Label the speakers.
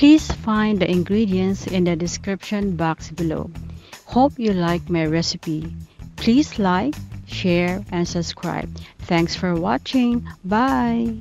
Speaker 1: Please find the ingredients in the description box below. Hope you like my recipe. Please like, share, and subscribe. Thanks for watching. Bye!